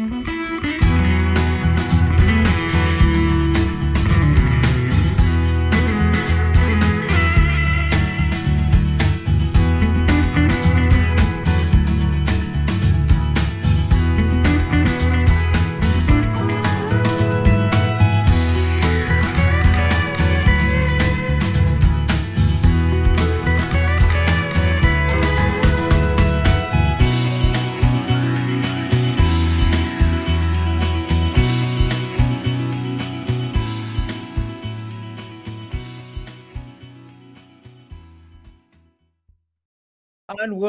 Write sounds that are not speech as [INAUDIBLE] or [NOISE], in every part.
and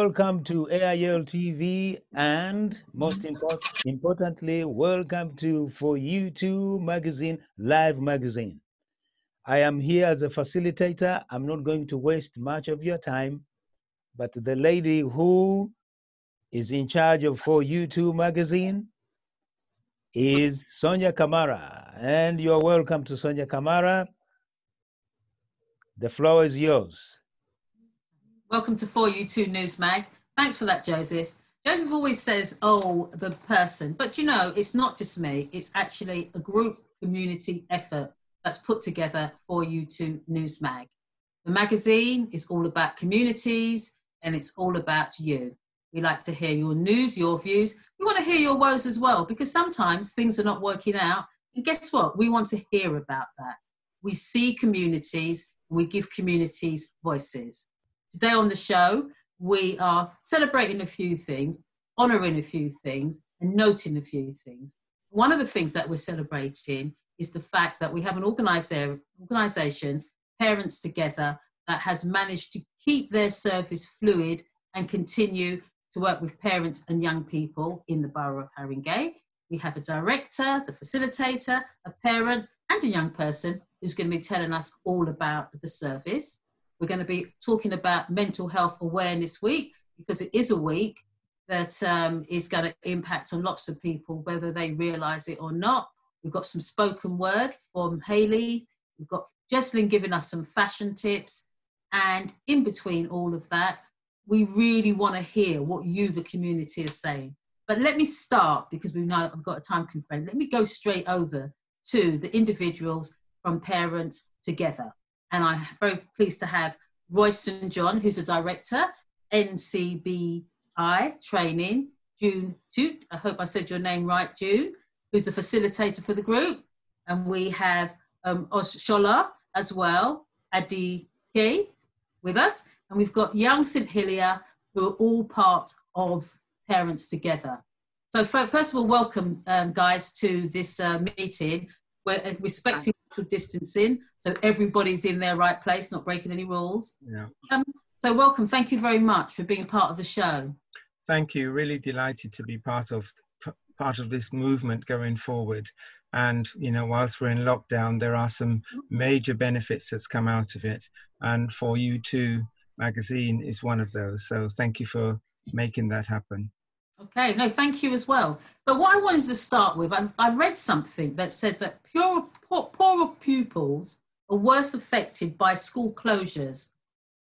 welcome to AIL TV, and most import- importantly, welcome to For You Too Magazine, live magazine. I am here as a facilitator. I'm not going to waste much of your time, but the lady who is in charge of For You Too Magazine is Sonia Kamara, and you're welcome to Sonia Kamara. The floor is yours. Welcome to For You Too News Mag. Thanks for that, Joseph. Joseph always says, oh, the person. But you know, it's not just me, it's actually a group community effort that's put together For You Too News Mag. The magazine is all about communities and it's all about you. We like to hear your news, your views. We want to hear your woes as well because sometimes things are not working out. And guess what? We want to hear about that. We see communities, we give communities voices. Today on the show, we are celebrating a few things, honouring a few things, and noting a few things. One of the things that we're celebrating is the fact that we have an organisation, Parents Together, that has managed to keep their service fluid and continue to work with parents and young people in the borough of Haringey. We have a director, the facilitator, a parent, and a young person who's going to be telling us all about the service. We're going to be talking about Mental Health Awareness Week because it is a week that um, is going to impact on lots of people, whether they realise it or not. We've got some spoken word from Haley. We've got Jesslyn giving us some fashion tips. And in between all of that, we really want to hear what you, the community, are saying. But let me start because we know I've got a time constraint. Let me go straight over to the individuals from Parents Together and I'm very pleased to have Royston John, who's a director, NCBI training, June Toot, I hope I said your name right, June, who's a facilitator for the group. And we have um, Oshola as well, Adi K with us. And we've got Young St. Hilaire, who are all part of Parents Together. So first of all, welcome um, guys to this uh, meeting. We're uh, respecting social distancing, so everybody's in their right place, not breaking any rules. Yeah. Um, so welcome. Thank you very much for being part of the show. Thank you. Really delighted to be part of part of this movement going forward. And you know, whilst we're in lockdown, there are some major benefits that's come out of it. And for you too, magazine is one of those. So thank you for making that happen. Okay, no, thank you as well. But what I wanted to start with, I, I read something that said that pure, poor, poorer pupils are worse affected by school closures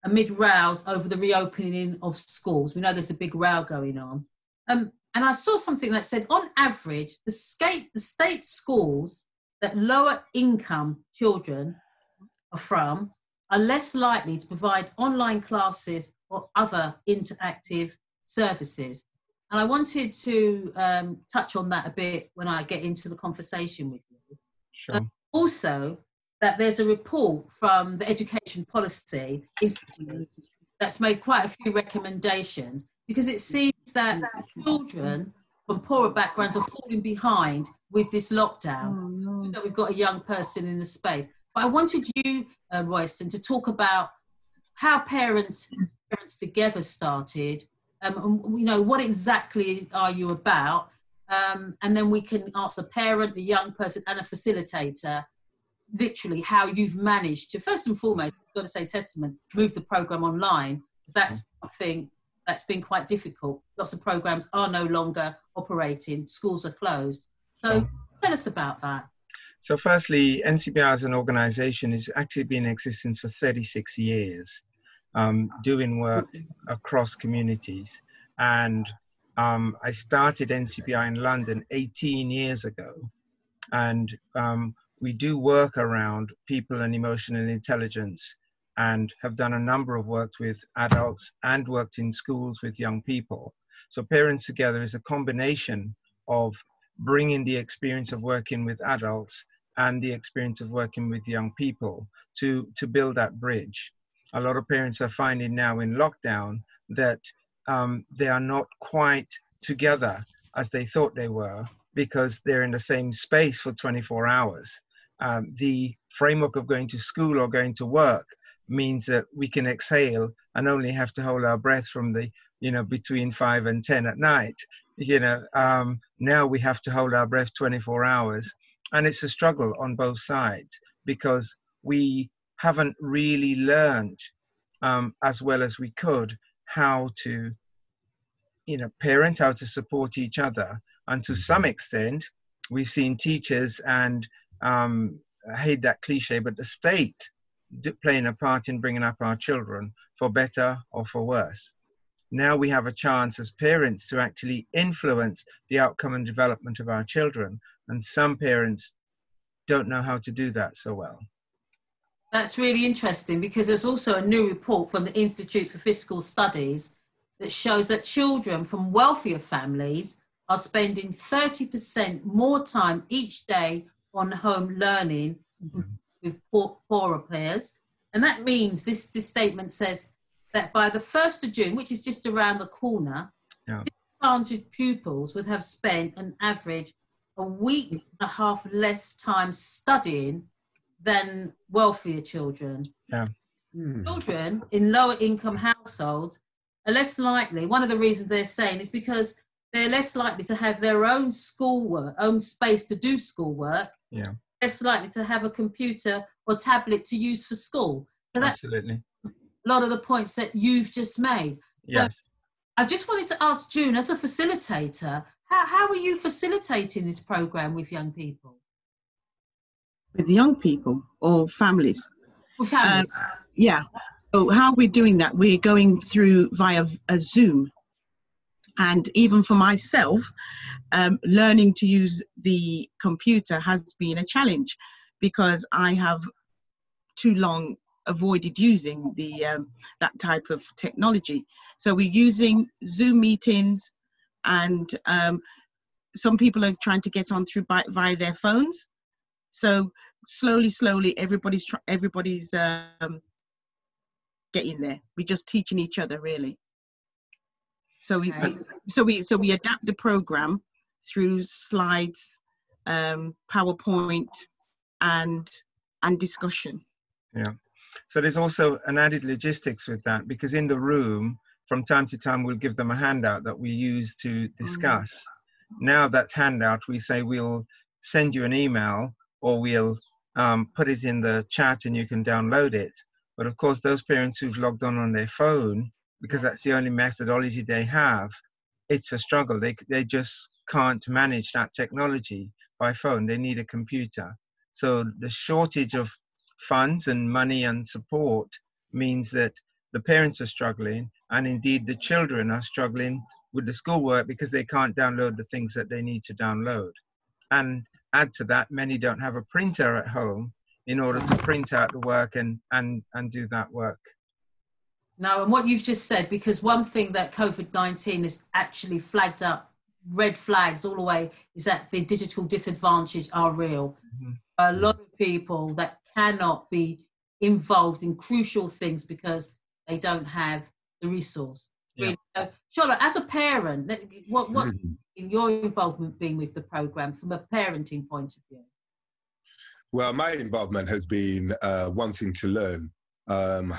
amid rows over the reopening of schools. We know there's a big row going on. Um, and I saw something that said, on average, the the state schools that lower income children are from are less likely to provide online classes or other interactive services. And I wanted to um, touch on that a bit when I get into the conversation with you. Sure. Um, also, that there's a report from the Education Policy Institute that's made quite a few recommendations because it seems that children from poorer backgrounds are falling behind with this lockdown. Oh, no. That we've got a young person in the space. But I wanted you, uh, Royston, to talk about how parents parents together started um, you know, what exactly are you about? Um, and then we can ask the parent, the young person, and a facilitator literally how you've managed to, first and foremost, I've got to say, Testament, move the program online, because that's mm-hmm. one thing that's been quite difficult. Lots of programs are no longer operating, schools are closed. So tell us about that. So, firstly, NCBI as an organization has actually been in existence for 36 years um, doing work across communities. And Um, I started NCBI in London 18 years ago, and um, we do work around people and emotional intelligence and have done a number of work with adults and worked in schools with young people. So Parents Together is a combination of bringing the experience of working with adults and the experience of working with young people to, to build that bridge. A lot of parents are finding now in lockdown that um, they are not quite together as they thought they were because they're in the same space for 24 hours. Um, the framework of going to school or going to work means that we can exhale and only have to hold our breath from the you know between 5 and 10 at night you know um, now we have to hold our breath 24 hours and it's a struggle on both sides because we haven't really learned um, as well as we could how to you know parent how to support each other. And to some extent we've seen teachers and um, i hate that cliche but the state playing a part in bringing up our children for better or for worse. Now we have a chance as parents to actually influence the outcome and development of our children. And some parents don't know how to do that so well that's really interesting because there's also a new report from the institute for fiscal studies that shows that children from wealthier families are spending 30% more time each day on home learning mm-hmm. with poor, poorer peers. And that means this, this statement says that by the 1st of June, which is just around the corner, yeah. disadvantaged pupils would have spent an average a week and a half less time studying than wealthier children. Yeah. Hmm. Children in lower income households are less likely, one of the reasons they're saying is because they're less likely to have their own schoolwork, own space to do schoolwork. Yeah. Less likely to have a computer or tablet to use for school. So that's Absolutely. a lot of the points that you've just made. So yes. I just wanted to ask June, as a facilitator, how, how are you facilitating this program with young people? With young people or families? With families. Um, yeah. So how we're doing that, we're going through via a Zoom. And even for myself, um, learning to use the computer has been a challenge because I have too long avoided using the um, that type of technology. So we're using Zoom meetings, and um, some people are trying to get on through by, via their phones. So slowly, slowly, everybody's everybody's um, getting there. We're just teaching each other really. So we, we so we so we adapt the program through slides, um, PowerPoint, and and discussion. Yeah. So there's also an added logistics with that because in the room, from time to time, we'll give them a handout that we use to discuss. Mm. Now that handout, we say we'll send you an email or we'll um, put it in the chat and you can download it. But of course, those parents who've logged on on their phone, because that's the only methodology they have, it's a struggle. They, they just can't manage that technology by phone. They need a computer. So the shortage of funds and money and support means that the parents are struggling, and indeed the children are struggling with the schoolwork because they can't download the things that they need to download. And add to that, many don't have a printer at home, in order to print out the work and and and do that work. Now, and what you've just said because one thing that covid-19 has actually flagged up red flags all the way is that the digital disadvantage are real. Mm-hmm. a lot of people that cannot be involved in crucial things because they don't have the resource yeah. so, charlotte as a parent what, what's mm-hmm. your involvement been with the program from a parenting point of view well, my involvement has been uh, wanting to learn. Um,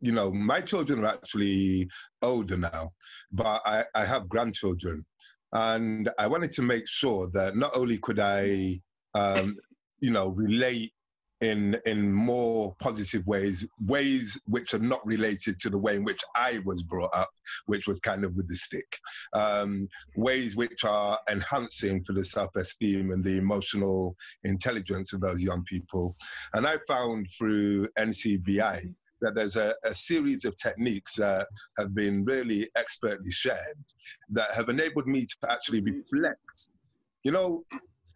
you know, my children are actually older now, but I, I have grandchildren. And I wanted to make sure that not only could I, um, you know, relate in in more positive ways, ways which are not related to the way in which I was brought up, which was kind of with the stick, um, ways which are enhancing for the self-esteem and the emotional intelligence of those young people. And I found through NCBI that there's a, a series of techniques that have been really expertly shared that have enabled me to actually reflect. You know,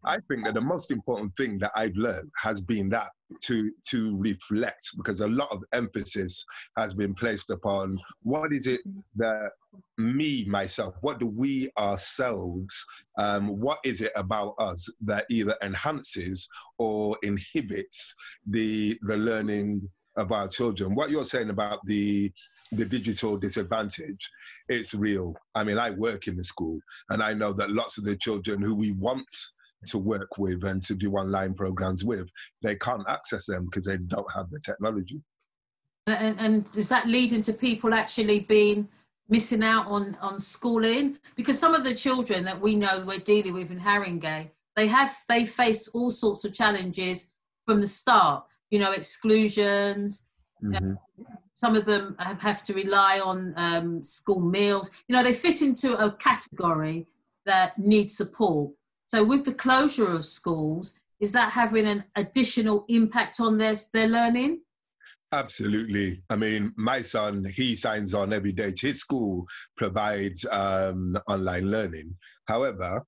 I think that the most important thing that I've learned has been that to to reflect because a lot of emphasis has been placed upon what is it that me myself what do we ourselves um, what is it about us that either enhances or inhibits the the learning of our children? What you're saying about the the digital disadvantage it's real. I mean i work in the school and i know that lots of the children who we want to work with and to do online programs with, they can't access them because they don't have the technology. And, and does that lead into people actually being missing out on, on schooling? Because some of the children that we know we're dealing with in Haringey, they have they face all sorts of challenges from the start. You know, exclusions. Mm-hmm. some of them have, have to rely on um, school meals. You know, they fit into a category that needs support. So with the closure of schools, is that having an additional impact on their, their learning? Absolutely. I mean, my son, he signs on every day. His school provides um, online learning. However,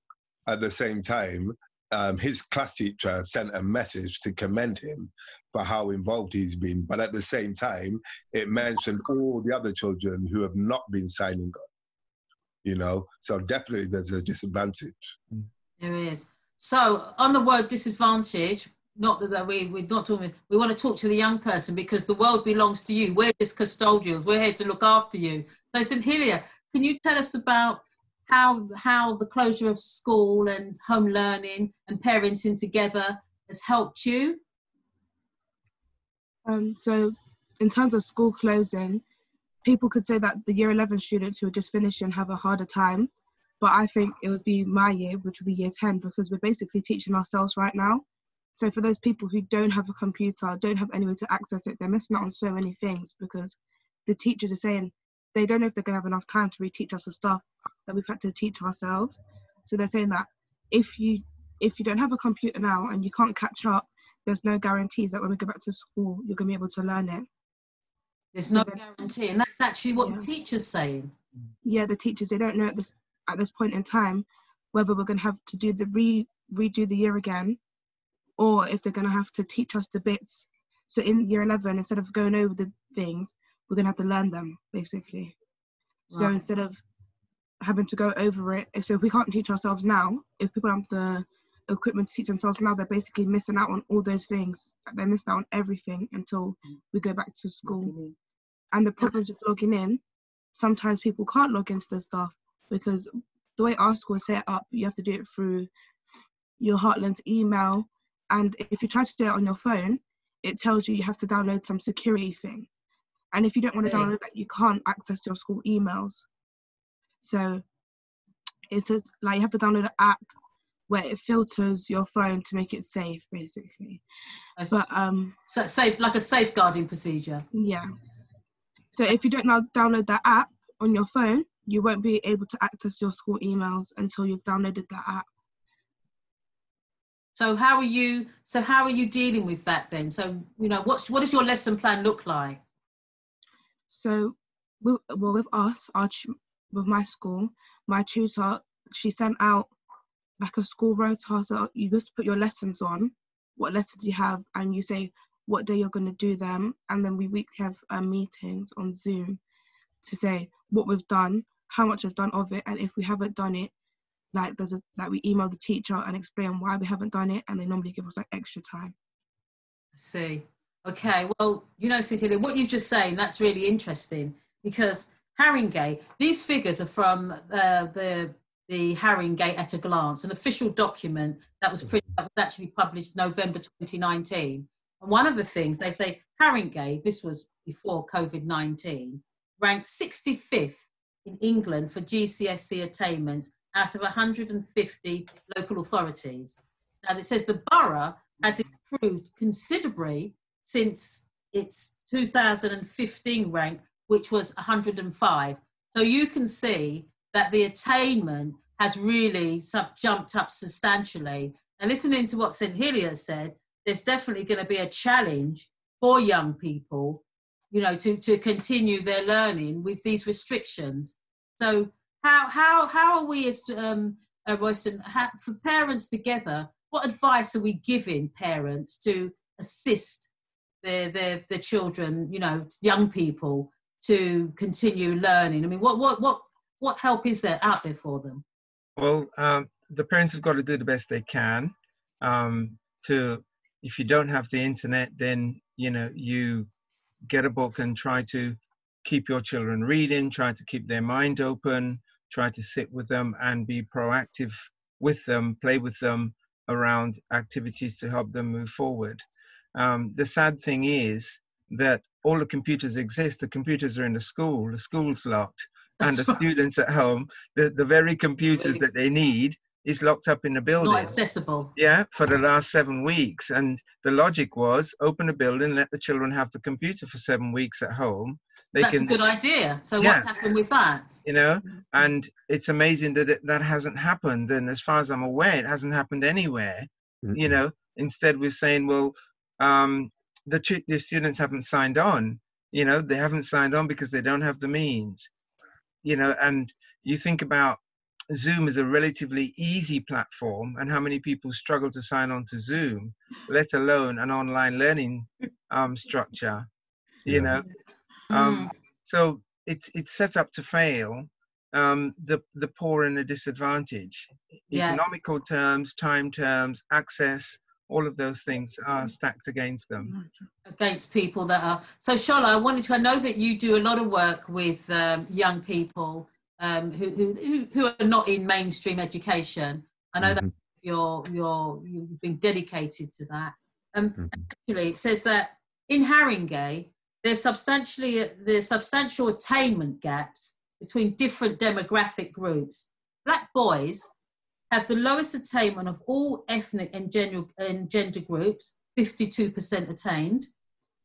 at the same time, um, his class teacher sent a message to commend him for how involved he's been. But at the same time, it mentioned all the other children who have not been signing up. You know, so definitely there's a disadvantage. Mm. There is. So on the word disadvantage, not that we we're not talking. We want to talk to the young person because the world belongs to you. We're just custodians. We're here to look after you. So St Hilaire, can you tell us about how how the closure of school and home learning and parenting together has helped you? Um, so, in terms of school closing, people could say that the year 11 students who are just finishing have a harder time but I think it would be my year, which would be year 10, because we're basically teaching ourselves right now. So for those people who don't have a computer, don't have anywhere to access it, they're missing out on so many things because the teachers are saying they don't know if they're going to have enough time to reteach us the stuff that we've had to teach ourselves. So they're saying that if you if you don't have a computer now and you can't catch up, there's no guarantees that when we go back to school, you're going to be able to learn it. There's so no guarantee, and that's actually what yeah. the teachers saying. Yeah, the teachers they don't know at this at this point in time whether we're going to have to do the re redo the year again or if they're going to have to teach us the bits so in year 11 instead of going over the things we're going to have to learn them basically right. so instead of having to go over it so if we can't teach ourselves now if people don't have the equipment to teach themselves now they're basically missing out on all those things they missed out on everything until we go back to school mm-hmm. and the problems with logging in sometimes people can't log into the stuff because the way our school is set up, you have to do it through your Heartlands email. And if you try to do it on your phone, it tells you you have to download some security thing. And if you don't want to download that, you can't access your school emails. So it's a, like you have to download an app where it filters your phone to make it safe, basically. but um, so safe like a safeguarding procedure. Yeah. So if you don't now download that app on your phone, you won't be able to access your school emails until you've downloaded that app. So how are you? So how are you dealing with that then? So you know, what's what does your lesson plan look like? So, well, with us, our with my school, my tutor, she sent out like a school rota. So you just put your lessons on, what lessons you have, and you say what day you're going to do them, and then we weekly have uh, meetings on Zoom to say what we've done how much we've done of it, and if we haven't done it, like there's a like we email the teacher and explain why we haven't done it, and they normally give us like extra time. I see. Okay, well, you know, Cecilia, what you've just saying that's really interesting because Haringey, these figures are from uh, the the Haringey at a glance, an official document that was, printed, that was actually published November 2019. And one of the things they say Haringey, this was before COVID 19, ranked 65th in England for GCSE attainments out of 150 local authorities. Now, it says the borough has improved considerably since its 2015 rank, which was 105. So you can see that the attainment has really sub- jumped up substantially. And listening to what St. Hilaire said, there's definitely going to be a challenge for young people you know, to, to continue their learning with these restrictions. So how how how are we as um, uh, Royston, how, for parents together? What advice are we giving parents to assist their their their children, you know, young people to continue learning? I mean, what what what what help is there out there for them? Well, um, the parents have got to do the best they can. Um, to if you don't have the internet, then you know you get a book and try to keep your children reading, try to keep their mind open, try to sit with them and be proactive with them, play with them around activities to help them move forward. Um, the sad thing is that all the computers exist, the computers are in the school, the school's locked, and the [LAUGHS] students at home, the, the very computers that they need is locked up in the building. Not accessible. Yeah, for the last seven weeks. And the logic was open a building, let the children have the computer for seven weeks at home. They That's can, a good idea. So Yeah. what's happened with that? you know, and it's amazing that it, that hasn't happened. And as far as I'm aware, it hasn't happened anywhere. You know, instead we're saying, well, um, the, ch- the students haven't signed on. You know, they haven't signed on because they don't have the means. You know, and you think about Zoom is a relatively easy platform, and how many people struggle to sign on to Zoom, let alone an online learning um, structure. You Yeah. know, Mm. um, so it's it's set up to fail. Um, the the poor and the disadvantaged. Yeah. Economical terms, time terms, access, all of those things are stacked against them. against people that are so Shola, I wanted to I know that you do a lot of work with um, young people um, who, who who are not in mainstream education. I know that Mhm. you're you're you've been dedicated to that. Um, Mhm. actually, it says that in Haringey there's substantially there's substantial attainment gaps between different demographic groups. Black boys have the lowest attainment of all ethnic and gender, and gender groups, 52% attained,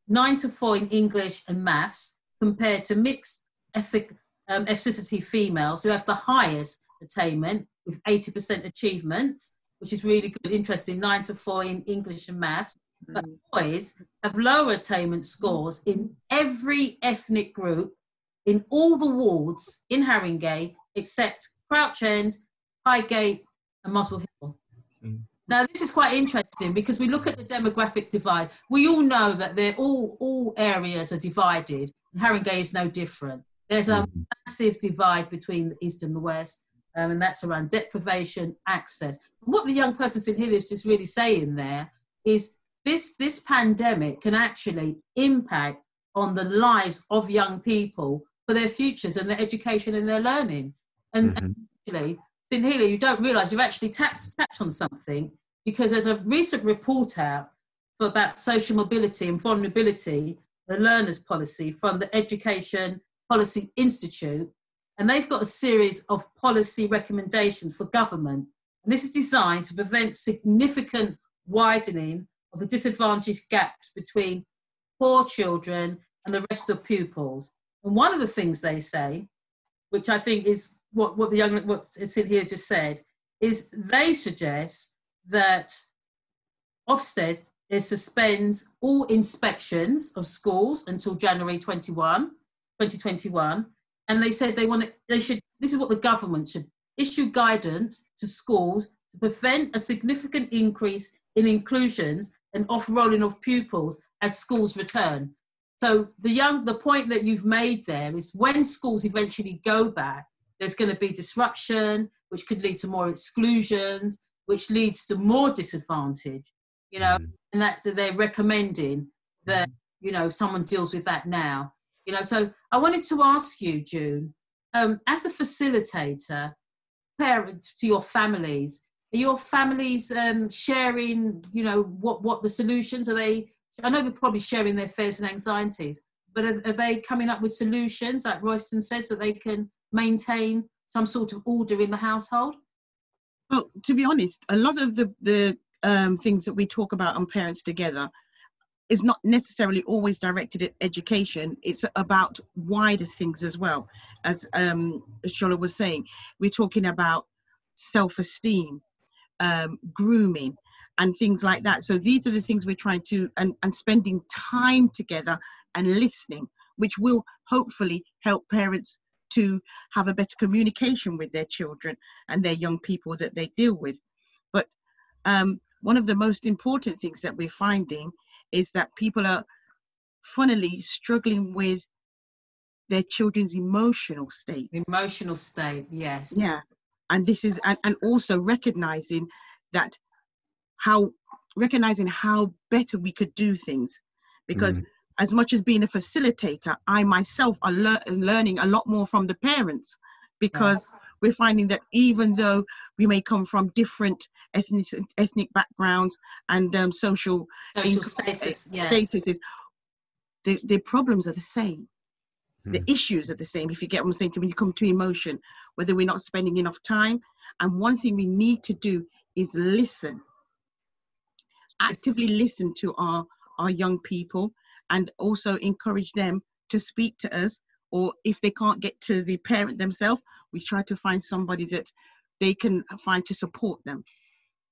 9 to 4 in English and maths, compared to mixed ethnic, um, ethnicity females who have the highest attainment with 80% achievements, which is really good, interesting, 9 to 4 in English and maths. But boys have lower attainment scores in every ethnic group in all the wards in Haringey except Crouch End, Highgate, and Muswell Hill. Mm. Now, this is quite interesting because we look at the demographic divide. We all know that they're all all areas are divided. And Haringey is no different. There's a Mhm. massive divide between the east and the west, um, and that's around deprivation, access. What the young person in here is just really saying there is this this pandemic can actually impact on the lives of young people for their futures and their education and their learning. And, Mhm. and actually, Sin Healy, you don't realise you've actually tapped, tapped on something because there's a recent report out for about social mobility and vulnerability, the learners policy from the Education Policy Institute, and they've got a series of policy recommendations for government. And this is designed to prevent significant widening of the disadvantaged gaps between poor children and the rest of pupils. And one of the things they say, which I think is what, what the young what Cynthia just said, is they suggest that Ofsted suspends all inspections of schools until January 21, 2021. And they said they want to, they should, this is what the government should issue guidance to schools to prevent a significant increase in inclusions and off-rolling of pupils as schools return. So the young, the point that you've made there is when schools eventually go back, there's going to be disruption, which could lead to more exclusions, which leads to more disadvantage. You know, Mhm. and that's they're recommending that you know someone deals with that now. You know, so I wanted to ask you, June, um, as the facilitator, parent to your families, are your families um, sharing? You know, what what the solutions are they? I know they're probably sharing their fears and anxieties, but are, are they coming up with solutions, like Royston says, that they can maintain some sort of order in the household? Well, to be honest, a lot of the the um, things that we talk about on Parents Together is not necessarily always directed at education. It's about wider things as well. As um, Shola was saying, we're talking about self-esteem, um, grooming, and things like that. So these are the things we're trying to and, and spending time together and listening. which will hopefully help parents to have a better communication with their children and their young people that they deal with. But um, one of the most important things that we're finding is that people are funnily struggling with their children's emotional state. Emotional state, yes. Yeah. And this is, and, and also recognizing that how, recognizing how better we could do things. Because Mm. as much as being a facilitator, I myself are lear- learning a lot more from the parents because Yes. We're finding that even though we may come from different ethnic ethnic backgrounds and um, social Social income- status, yes. statuses, the, the problems are the same. The Mm. issues are the same, if you get what I'm saying, to when you come to emotion, whether we're not spending enough time. And one thing we need to do is listen. Actively listen to our, our young people and also encourage them to speak to us. Or if they can't get to the parent themselves, we try to find somebody that they can find to support them.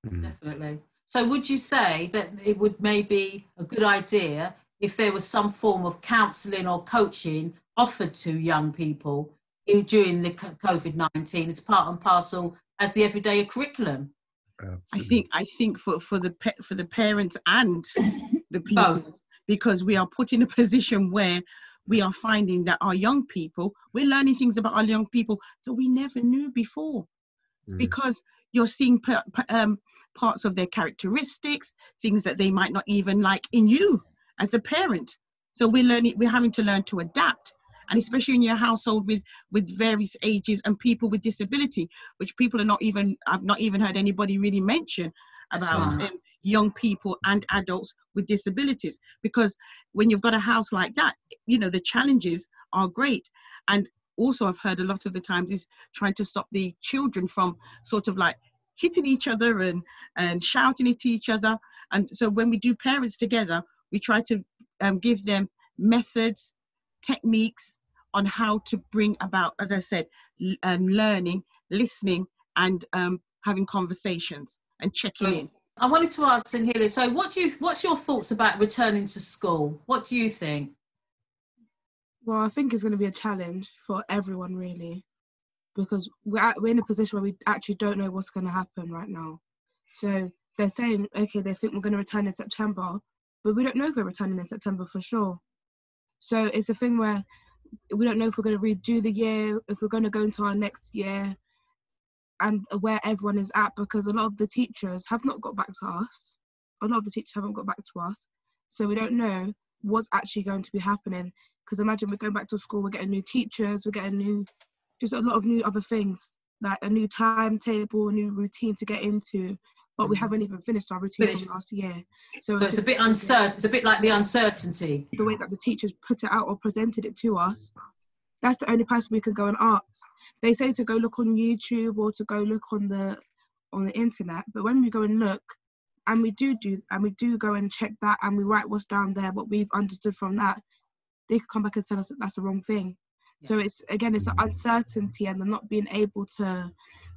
Mm. Definitely. So, would you say that it would maybe a good idea if there was some form of counselling or coaching offered to young people in, during the COVID nineteen as part and parcel as the everyday curriculum? I think I think for for the pa- for the parents and the pupils because we are put in a [LAUGHS] position where we are finding that our young people we're learning things about our young people that we never knew before. Mm. because you're seeing pa- pa- um, parts of their characteristics things that they might not even like in you as a parent. So we're learning we're having to learn to adapt. And especially in your household with with various ages and people with disability which people are not even i've not even heard anybody really mention about um, young people and adults with disabilities. Because when you've got a house like that you know the challenges are great. And also i've heard a lot of the times is trying to stop the children from sort of like hitting each other and and shouting at each other. And so when we do parents together we try to um, give them methods techniques on how to bring about as i said um, learning listening and um, having conversations and checking in I wanted to ask Sinhila, so what do you what's your thoughts about returning to school? What do you think? Well, I think it's going to be a challenge for everyone, really, because we're, at, we're in a position where we actually don't know what's going to happen right now. So they're saying, okay, they think we're going to return in September, but we don't know if we're returning in September for sure. So it's a thing where we don't know if we're going to redo the year, if we're going to go into our next year, and where everyone is at, because a lot of the teachers have not got back to us. A lot of the teachers haven't got back to us. So we don't know what's actually going to be happening because imagine we're going back to school, we're getting new teachers, we're getting new, just a lot of new other things, like a new timetable, a new routine to get into, but we Mhm. haven't even finished our routine from last year. So, So it's a bit uncertain. It's a bit like the uncertainty. The way that the teachers put it out or presented it to us, that's the only person we could go and ask. They say to go look on YouTube or to go look on the on the internet, but when we go and look, and we do do and we do go and check that and we write what's down there, what we've understood from that, they could come back and tell us that that's the wrong thing. So it's again, it's the uncertainty and the not being able to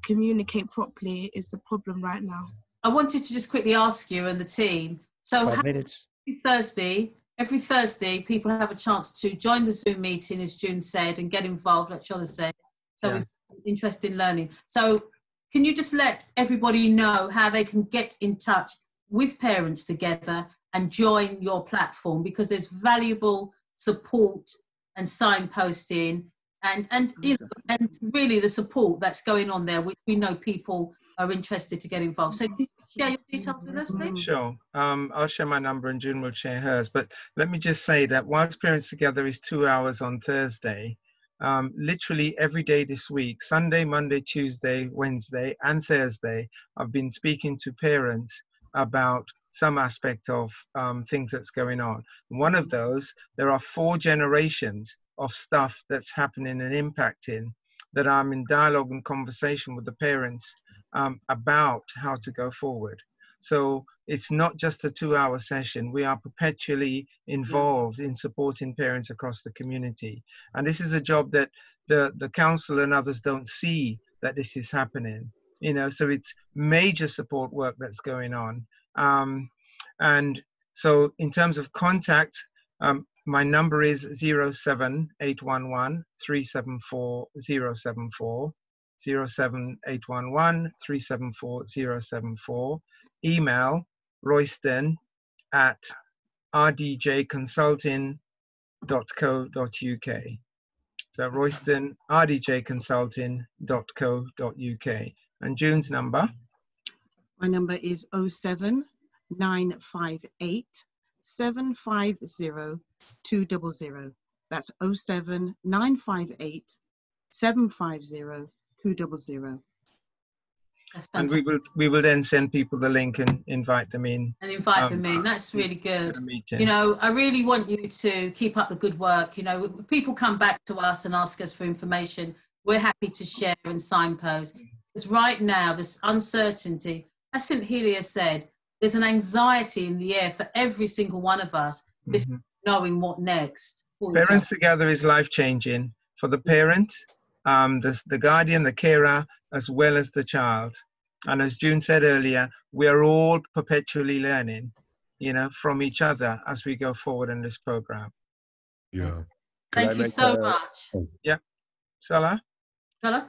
communicate properly is the problem right now. I wanted to just quickly ask you and the team. So Five minutes. Thursday, every Thursday, people have a chance to join the Zoom meeting, as June said, and get involved, like Shola said. So Yes. interest in learning. So can you just let everybody know how they can get in touch with parents together and join your platform because there's valuable support and signposting and and you know, and really the support that's going on there, which we know people are interested to get involved. So can you share your details with us, please? Sure. Um, I'll share my number and June will share hers. But let me just say that whilst Parents Together is two hours on Thursday, um, literally every day this week, Sunday, Monday, Tuesday, Wednesday, and Thursday, I've been speaking to parents about some aspect of um, things that's going on. One of those, there are four generations of stuff that's happening and impacting that I'm in dialogue and conversation with the parents um, about how to go forward. So it's not just a two hour session. We are perpetually involved in supporting parents across the community. And this is a job that the, the council and others don't see that this is happening. You know, so it's major support work that's going on. Um, and so in terms of contact, um, my number is 07811 374 074. 07811 374 074. Email royston at rdjconsulting.co.uk. So royston rdjconsulting.co.uk. And June's number? My number is 07958 750 200. That's 07958 750 200. That's And we will we will then send people the link and invite them in And invite um, them in. That's really good. You know, I really want you to keep up the good work. You know, people come back to us and ask us for information. We're happy to share and signpost. Because right now, this uncertainty, as St. Helia said, there's an anxiety in the air for every single one of us, this Mhm. knowing what next. for Parents together is life changing for the parent, um, the, the guardian, the carer, as well as the child. And as June said earlier, we are all perpetually learning, you know, from each other as we go forward in this program. Yeah. Could I Thank you so a- much. Yeah. Salah? Hello?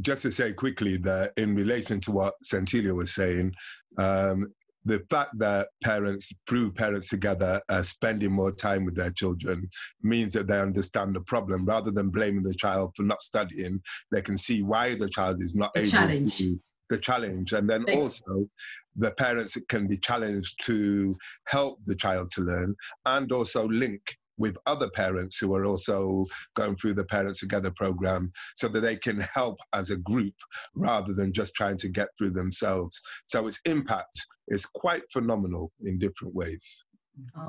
just to say quickly that in relation to what Santilia was saying, um, the fact that parents, through parents together, are spending more time with their children means that they understand the problem. Rather than blaming the child for not studying, they can see why the child is not The able challenge. to the challenge. And then also, the parents can be challenged to help the child to learn and also link with other parents who are also going through the Parents Together program so that they can help as a group rather than just trying to get through themselves. So its impact is quite phenomenal in different ways.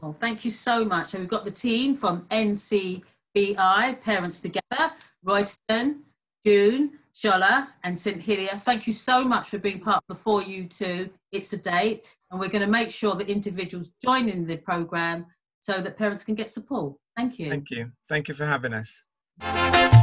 Oh, thank you so much. So we've got the team from NCBI, Parents Together, Royston, June, Shola, and St. Hilia. Thank you so much for being part of the For You Too. It's a date, and we're going to make sure that individuals join in the program so that parents can get support. Thank you. Thank you. Thank you for having us.